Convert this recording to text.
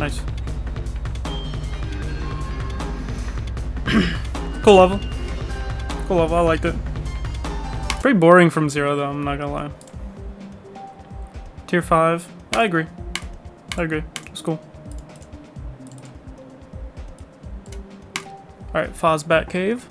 nice. Cool level. Cool level, I liked it. Pretty boring from zero though, I'm not gonna lie. Tier 5, I agree. I agree, it's cool. Alright, Foz Bat Cave.